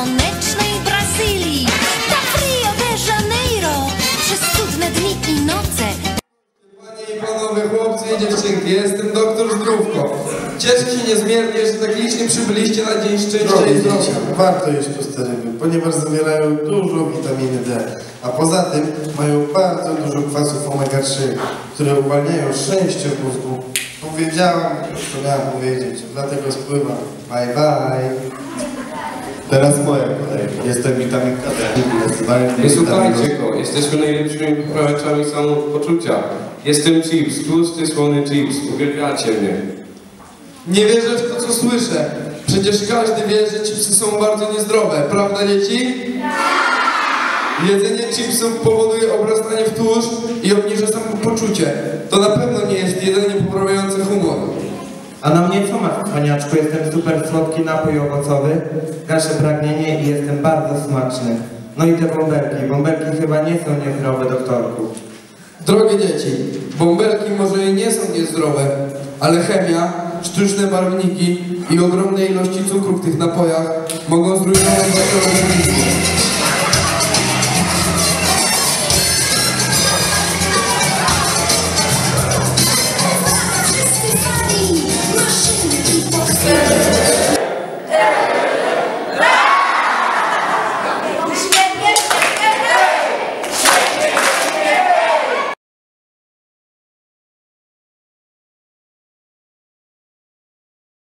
słonecznej Brazylii. Tak Rio de Janeiro przez cudne dni i noce. Panie i panowie, chłopcy i dziewczynki, jestem doktor Zdrówko. Cieszę się niezmiernie, że tak licznie przybyliście na Dzień Szczęścia i Zdrowia. Warto jeść puste ryby, ponieważ zawierają dużo witaminy D, a poza tym mają bardzo dużo kwasów omega-3, które uwalniają szczęście w mózgu. Powiedziałam, co miałam powiedzieć, dlatego spływam. Bye bye. Teraz moja kolej. Jestem D. Nazywałem mnie Nie słuchajcie go, jesteśmy najlepszymi poprawiaczami samopoczucia. Jestem Chips, tłusty, słony Chips, uwielbiacie mnie. Nie wierzę w to, co słyszę. Przecież każdy wie, że chipsy są bardzo niezdrowe, prawda dzieci? Jedzenie chipsów powoduje obrastanie w tłuszcz i obniża samopoczucie. To na pewno nie jest jedzenie poprawiające humor. A na mnie co masz, paniaczku? Jestem super słodki napój owocowy, gaszę pragnienie i jestem bardzo smaczny. No i te bąbelki. Bąbelki chyba nie są niezdrowe, doktorku. Drogie dzieci, bąbelki może i nie są niezdrowe, ale chemia, sztuczne barwniki i ogromne ilości cukru w tych napojach mogą zrujnować wasze organizmy.